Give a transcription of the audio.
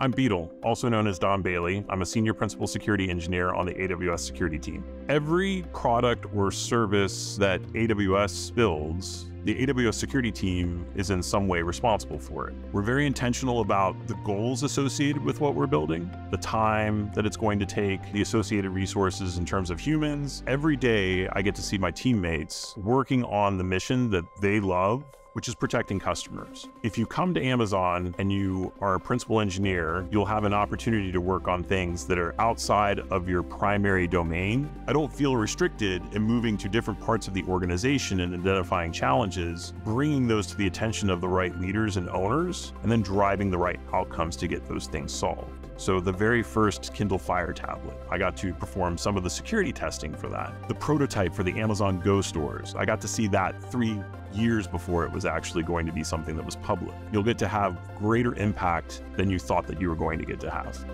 I'm Beetle, also known as Don Bailey. I'm a senior principal security engineer on the AWS security team. Every product or service that AWS builds the AWS security team is in some way responsible for it. We're very intentional about the goals associated with what we're building, the time that it's going to take, the associated resources in terms of humans. Every day, I get to see my teammates working on the mission that they love which is protecting customers. If you come to Amazon and you are a principal engineer, you'll have an opportunity to work on things that are outside of your primary domain. I don't feel restricted in moving to different parts of the organization and identifying challenges, bringing those to the attention of the right leaders and owners, and then driving the right outcomes to get those things solved. So the very first Kindle Fire tablet, I got to perform some of the security testing for that. The prototype for the Amazon Go stores, I got to see that three years before it was actually going to be something that was public. You'll get to have greater impact than you thought that you were going to get to have.